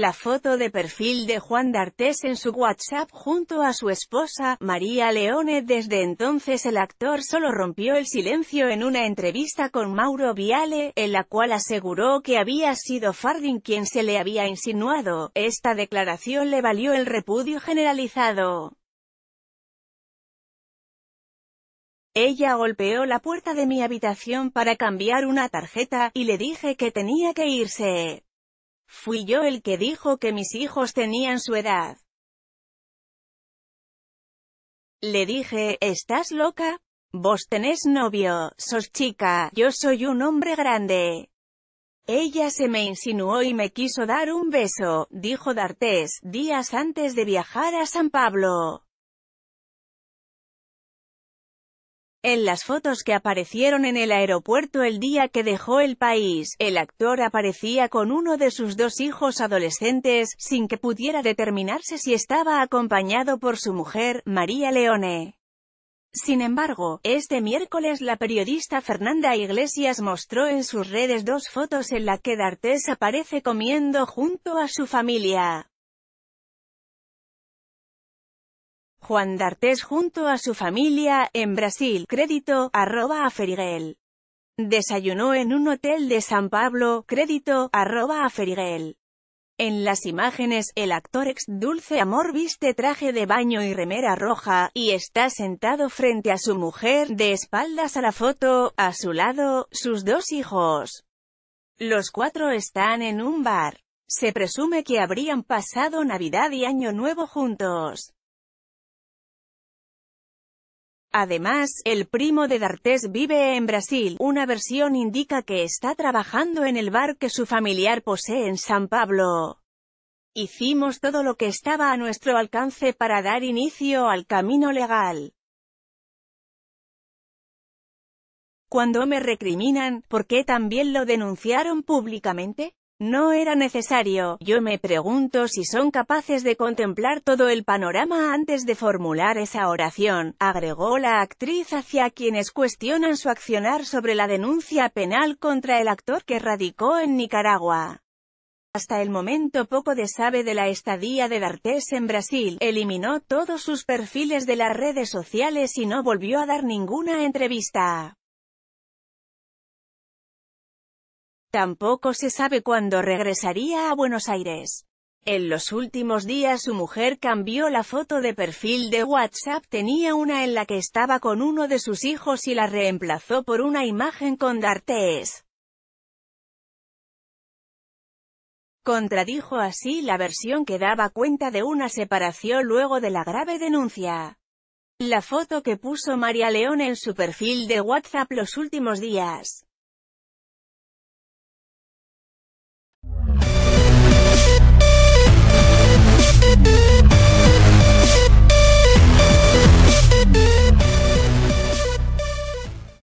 La foto de perfil de Juan D'Artes en su WhatsApp junto a su esposa, María Leone. Desde entonces el actor solo rompió el silencio en una entrevista con Mauro Viale, en la cual aseguró que había sido Fardin quien se le había insinuado. Esta declaración le valió el repudio generalizado. Ella golpeó la puerta de mi habitación para cambiar una tarjeta, y le dije que tenía que irse. Fui yo el que dijo que mis hijos tenían su edad. Le dije, ¿estás loca? Vos tenés novio, sos chica, yo soy un hombre grande. Ella se me insinuó y me quiso dar un beso, dijo D'Artés, días antes de viajar a San Pablo. En las fotos que aparecieron en el aeropuerto el día que dejó el país, el actor aparecía con uno de sus dos hijos adolescentes, sin que pudiera determinarse si estaba acompañado por su mujer, María Leone. Sin embargo, este miércoles la periodista Fernanda Iglesias mostró en sus redes dos fotos en la que D'Artés aparece comiendo junto a su familia. Juan D'Artés junto a su familia, en Brasil, crédito, arroba a Feriguel. Desayunó en un hotel de San Pablo, crédito, arroba a Feriguel. En las imágenes, el actor ex Dulce Amor viste traje de baño y remera roja, y está sentado frente a su mujer, de espaldas a la foto, a su lado, sus dos hijos. Los cuatro están en un bar. Se presume que habrían pasado Navidad y Año Nuevo juntos. Además, el primo de D'Artés vive en Brasil. Una versión indica que está trabajando en el bar que su familiar posee en San Pablo. Hicimos todo lo que estaba a nuestro alcance para dar inicio al camino legal. Cuando me recriminan, ¿por qué también lo denunciaron públicamente? No era necesario, yo me pregunto si son capaces de contemplar todo el panorama antes de formular esa oración, agregó la actriz hacia quienes cuestionan su accionar sobre la denuncia penal contra el actor que radicó en Nicaragua. Hasta el momento poco de sabe de la estadía de D'Artés en Brasil, eliminó todos sus perfiles de las redes sociales y no volvió a dar ninguna entrevista. Tampoco se sabe cuándo regresaría a Buenos Aires. En los últimos días su mujer cambió la foto de perfil de WhatsApp, tenía una en la que estaba con uno de sus hijos y la reemplazó por una imagen con D'Artés. Contradijo así la versión que daba cuenta de una separación luego de la grave denuncia. La foto que puso María León en su perfil de WhatsApp los últimos días